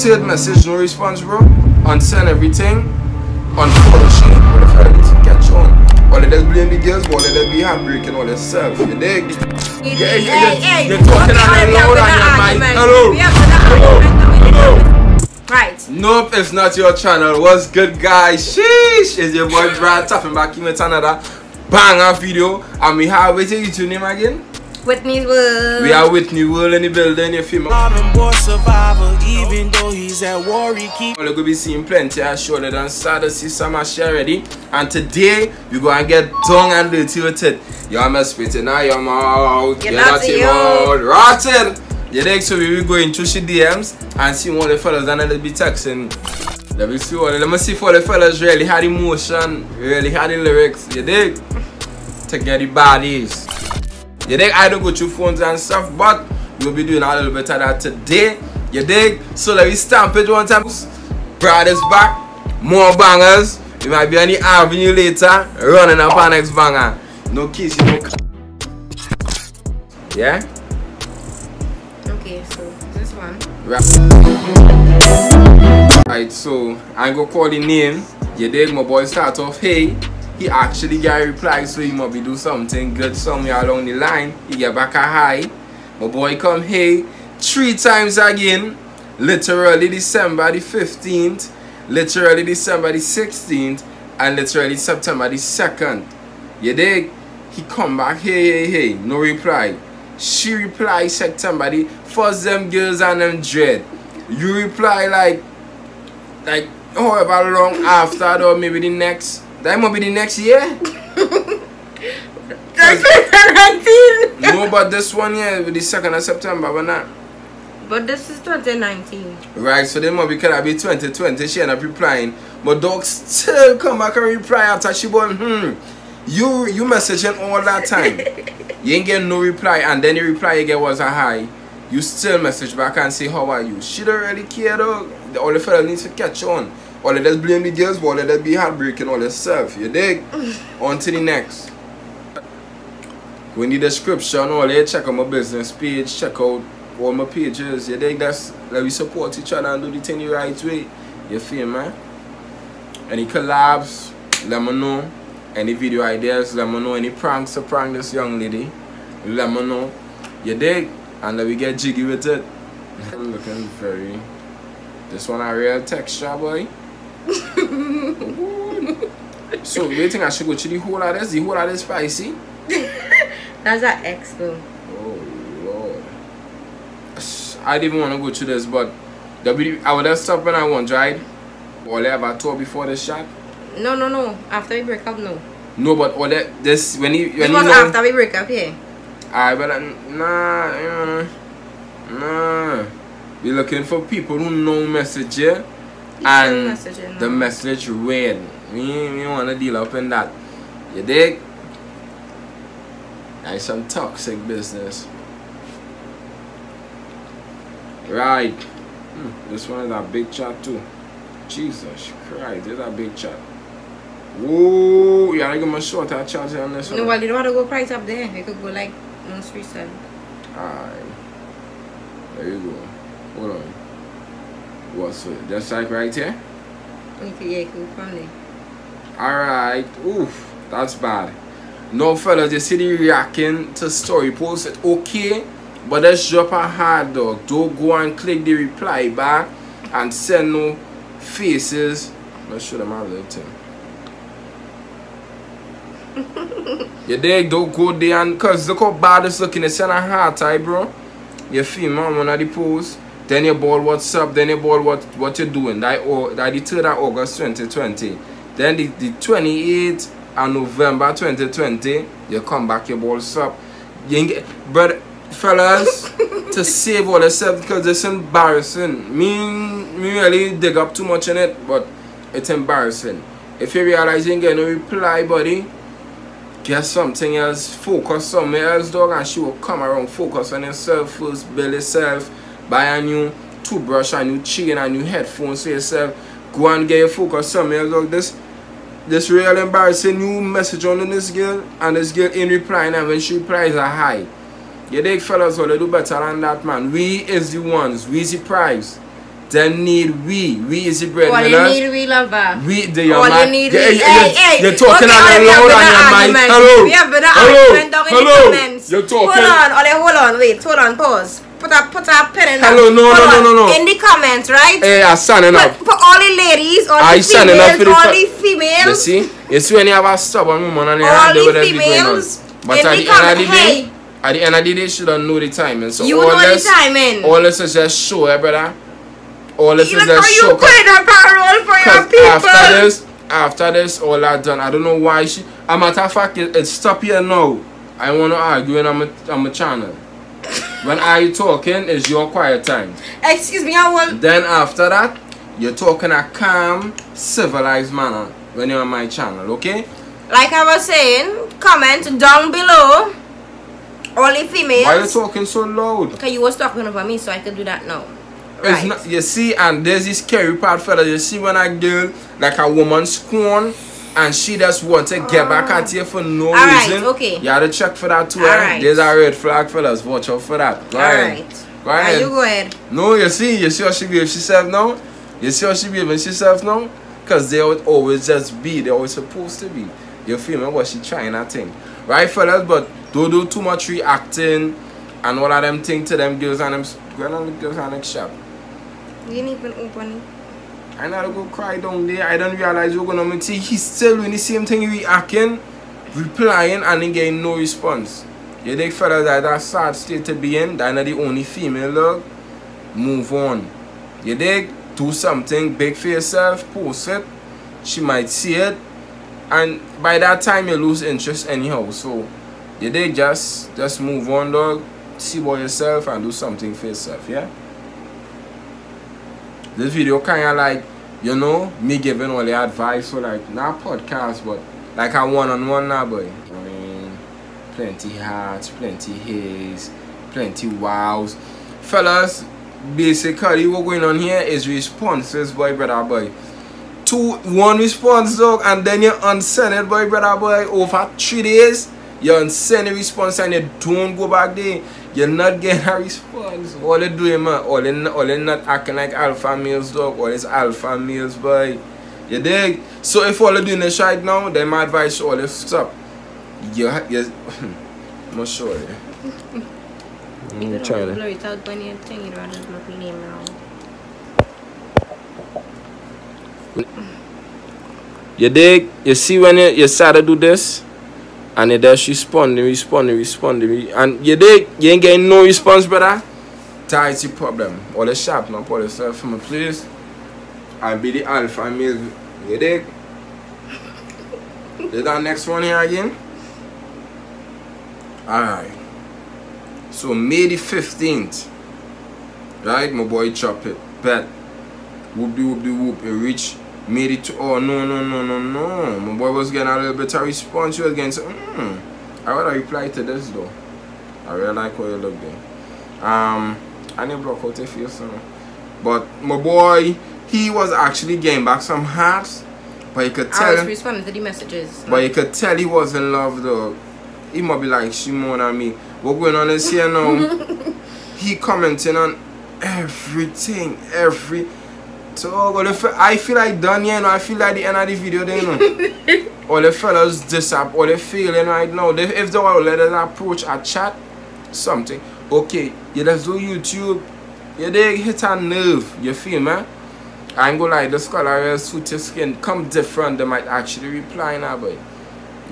third message, no response, bro. Unsend everything. Unfollow shit. What if I need to catch on? All of them blame the girls, but all of them be heartbreaking on themselves. You dig? Hey, Yeah, hey, hey, you're talking okay, on we the have loud on your mic. Hello. We have an Hello. Hello. Right. Nope, it's not your channel. What's good, guys? Sheesh! It's your boy Brad tapping back in with another banger video. And we have, what's your YouTube name again? Whitney's World. We are Whitney World in the building, you feel me? Modern boy survivor, even though he's at war, he keep We're gonna be seeing plenty. I showed it on Saturday, see some of share already. And today, we're gonna get tongue and dirty with it. You're mess with it now, your mouth. You're You're not not your you. mouth. Rotten! You think so? We will go into the DMs and see what the fellas and they'll be texting. Let me see what, let me see if all the fellas really had emotion, really had the lyrics. You dig? To get the bodies. You dig? I don't go through phones and stuff, but we'll be doing a little bit of that today. You dig? So let me stamp it one time. Brad is back. More bangers. You might be on the avenue later, running up our next banger. No kissing, no. c- Yeah? Okay, so this one. Right. Right, so I go call the name. You dig? My boy start off, hey. He actually get reply, so he must be do something good somewhere along the line. He get back a hi. My boy come, hey, three times again. Literally December the 15th, literally December the 16th, and literally September the 2nd. You dig? He come back, hey, hey, hey, no reply. She reply September the first them girls and them dread. You reply like like however long after or maybe the next that might be the next year. 2019. no, but this one with the second of September, but not. But this is 2019. Right, so they might be could have be 2020, she end up replying. But dog still come back and reply after she born, hmm. You you messaging all that time. you ain't getting no reply and then the reply you get was a hi. You still message back and say how are you? She don't really care though. All the fella needs to catch on. All of them blame the girls, all of them be heartbreaking all themselves. You dig? on to the next. Go in the description, all there, check out my business page, check out all my pages. You dig? That's let we support each other and do the thing the right way. You feel man? Any collabs, let me know. Any video ideas, let me know. Any pranks to prank this young lady, let me know. You dig? And let me get jiggy with it. Looking very. This one a real texture, boy. So, you think I should go to the whole this? The whole of this spicy? That's an X though. Oh lord. I didn't want to go to this, but the I would have stopped when I want, right? I ever told before the shot. No, no, no. After we break up, no. No, but all that this when he This when was he know, after we break up, yeah. I but uh, nah, uh, nah. We looking for people who know message yeah, You and messaging the message read. We we want to deal up in that. You dig? That's some toxic business. Right. Hmm, this one is a big chat too. Jesus Christ, this is a big chat. Whoa, you gotta give me a shorter chat on this No, one. well, you don't want to go price up there. You could go like no street side. Alright. There you go. Hold on. What's it? Just like right here? We could, yeah, go from there. Alright. Oof. That's bad. No fellas, you see the reacting to story post it okay. But let's drop a hard dog. Don't go and click the reply back and send no faces. Let's show them a little thing. you dig? Don't go there and cause look how bad it's looking. It's send a heart eye, bro. You feel man one of the post. You ball what's up, you ball what what you doing. That oh that the 3rd of August 2020. Then the, the 28th of November 2020, you come back your balls up. You get, but fellas, to save all yourself because it's embarrassing. Me me really dig up too much in it, but it's embarrassing. If you realize you ain't get no reply, buddy, get something else, focus somewhere else, dog, and she will come around, focus on yourself first, build yourself, buy a new toothbrush, a new chain, a new headphones for yourself, go and get your focus somewhere else. This this real embarrassing you message on this girl, and this girl in replying, and when she replies a hi. You dig fellas, well, they do better than that, man. We is the ones, we is the prize. them need we. We is the All you need we lover. We, the your man. you need is- hey, hey, you're talking okay, on the we loud on your mic. Hello. We have an Hello. argument down in the Hello. comments. You're talking. Hold on, Ole, hold on, wait, hold on, pause. Put a put a pen in Hello, no, no, no, no, no. In the comments, right? I'm standing Put, up. put all the ladies, all I the females, for the all the females. You see? You see when you have a stubborn woman and you have the whatever be going on. females But at the the end of the day, at the end of the day, she don't know the timing. So You all know the this, timing. All this is just show, eh, brother. All this Look is how just you show. a parole for your people. after this, after this, all that done. I don't know why she. A matter of fact, it, it stop here now. I want to argue on my on my channel. When are you talking, is your quiet time. Excuse me, I will. Then after that, you're talking a calm, civilized manner when you're on my channel. Okay? Like I was saying, comment down below. Only females. Why you talking so loud? Okay, you was talking over me, so I could do that now. Right. not, you see, and there's this scary part, fella. You see, when a girl, like a woman, scorn, and she just want to get back at you for no Alright, reason. okay. You have to check for that too. eh? Alright. There's a red flag, fellas. Watch out for that. Go ahead. Alright. Go ahead. you go ahead. No, you see, you see how she behave herself now? You see how she behave herself now? Because they would always just be, they always supposed to be. You feel me? What she trying that thing. Right, fellas? But don't do too much reacting and all of them thing to them girls and them going on the girls and the shop. You didn't even open it. I not go cry down there. I don't realize you're gonna meet he's still doing the same thing reacting, replying and then getting no response. You think fellas that that sad state to be in, that not the only female look, move on. You dig? Do something big for yourself, post it. She might see it. And by that time you lose interest anyhow. So you dig just just move on dog. See about yourself and do something for yourself, yeah? This video kinda like, you know, me giving all the advice so like not podcast but like a one on one now boy. I mean plenty hearts, plenty haze, plenty wows. Fellas, basically what going on here is responses boy brother boy. Two one response dog and then you unsend it boy brother boy over three days. You unsend the response and you don't go back there. You're not getting a response. All they doing man, all they, all they not acting like alpha males dog, all this alpha males boy. You dig? So if all they doing this right now, then my advice to all this stop. You ha- you I'm not sure. Yeah. You I'm don't trying to. blur it out when you're thing, you'd rather block your name wrong. You dig? You see when you, you start to do this? And they just responding, responding, responding. And you dig? You ain't getting no response, brother? That's your problem. All the sharp now, pull yourself from a place. I'll be the alpha male. You dig? Is that next one here again? Alright. So May the 15th. Right? My boy chop it. Bet. Whoop de whoop de whoop. It reached made it to oh no no no no no. My boy was getting a little bit of response. He was getting so mm, I would reply to this though. I really like how you look there. Um I need block out your face now. But my boy, he was actually getting back some hearts. But you could I tell was responding to the messages. but you could tell he was in love though. He might be like she more than me. What going on is here now? he commenting on everything, every. So all the fe- I feel like done here, you know. I feel like the end of the video, there, you know. all the fellas disap, all the feeling right now. They, if they want to let us approach a chat, something. Okay, you just do YouTube. You they hit a nerve. You feel me? I ain't gonna lie, the scholar suit your skin come different, they might actually reply now, but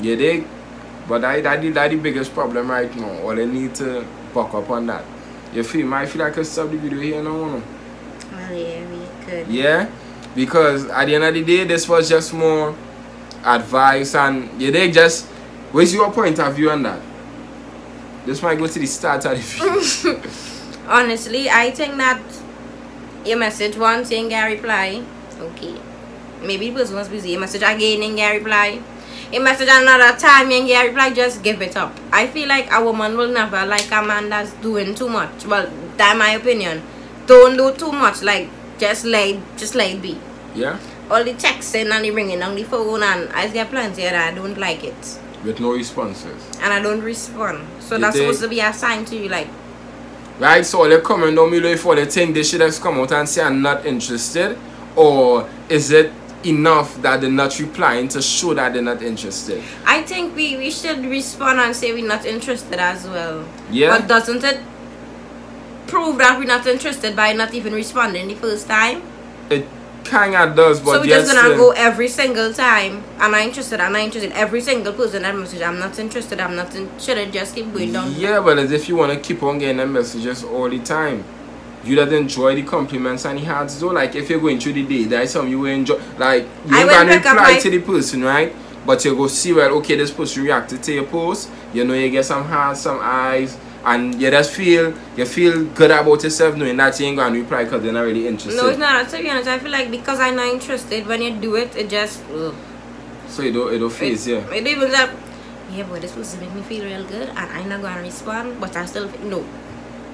you dig? But that, that, the- that the biggest problem right now. All they need to buck up on that. You feel me? I feel like I stop the video here now. no? Yeah, we could. Yeah? Because at the end of the day, this was just more advice and you just where's your point of view on that? This might go to the start of the video. Honestly, I think that your message once you ain't get a reply. Okay. Maybe the person was busy. Your message again and get a reply. Your message another time and get a reply, just give it up. I feel like a woman will never like a man that's doing too much. Well, that's my opinion. Don't do too much. Like just let just let it be. yeah? All the texting and the ringing on the phone and I get plenty of that. I don't like it. With no responses. And I don't respond. So You that's think- supposed to be a sign to you like Right? So all they comment down below if all they think they should have come out and say I'm not interested. Or is it enough that they're not replying to show that they're not interested? I think we, we should respond and say we're not interested as well. Yeah. But doesn't it prove that we're not interested by not even responding the first time? It kinda does, but so we're yes, just gonna uh, go every single time. I'm not interested. I'm not interested. Every single person that message. I'm not interested. I'm not. In, should I just keep going down? Yeah, but as if you wanna keep on getting them messages all the time. You that enjoy the compliments and the hearts though. Like if you're going through the day, there's some you will enjoy. Like you I gonna reply to the person, right? But you go see well, okay, this person reacted to your post. You know, you get some hearts, some eyes, and you just feel you feel good about yourself knowing that you ain't gonna reply because they're not really interested. No, it's not. To be honest, I feel like because I'm not interested, when you do it, it just. Ugh. So it don't it don't phase it, yeah. It even like, yeah, boy, this supposed to make me feel real good, and I'm not gonna respond, but I still no.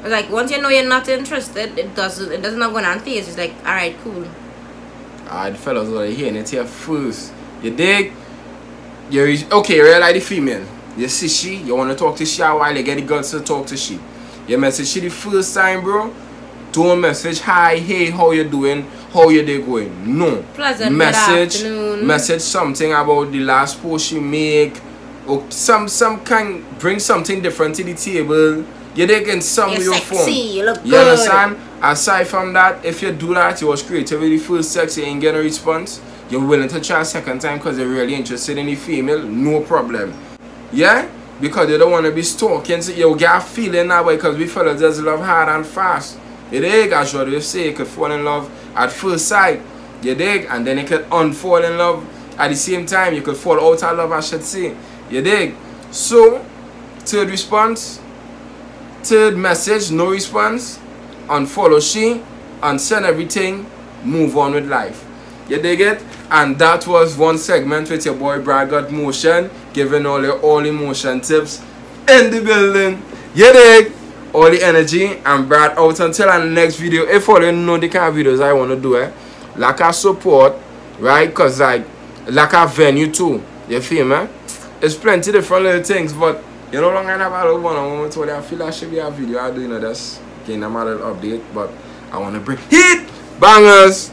It's Like once you know you're not interested, it doesn't. It doesn't not go on face. It's like, all right, cool. Alright, fellas are hearing it here first. You dig? You're okay, real like the female. You see she, you wanna talk to she a while, you get the guts to talk to she. You message she the first time, bro. Don't message hi, hey, how you doing? How your day going? No. Pleasant message afternoon. message something about the last post you make. Or some some kind bring something different to the table. You dig in some You're your sexy. phone. You look You good. understand? Aside from that, if you do that, you was creative with the first sex, you ain't get a response, you're willing to try a second time because you're really interested in the female, no problem. Yeah? Because you don't want to be stalking, so you get a feeling that way because we fellas just love hard and fast. You dig? As what we say, you could fall in love at first sight. You dig? And then you could unfall in love at the same time. You could fall out of love, I should say. You dig? So, third response, Third message, no response. Unfollow she, unsend everything, move on with life. You dig it? And that was one segment with your boy Brad Got Motion, giving all your all emotion tips in the building. You dig? All the energy and Brad out until our next video. If all you know the kind of videos I want to do, eh? Like a support, right? Cause like like a venue too. You feel me? It's plenty different little things, but you no longer have a little one on moment where I feel like should be a video I do, you know, that's getting a little update, but I wanna bring heat bangers.